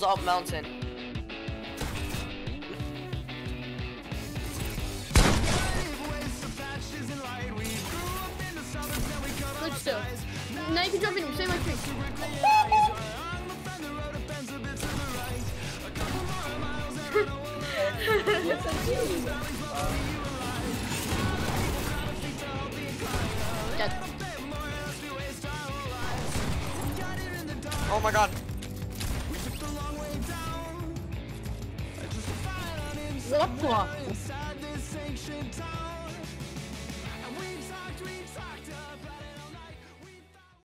goes up mountain. Good still. Now you can jump in. Save my tree. Yes, I do. Dead. Oh my god. What?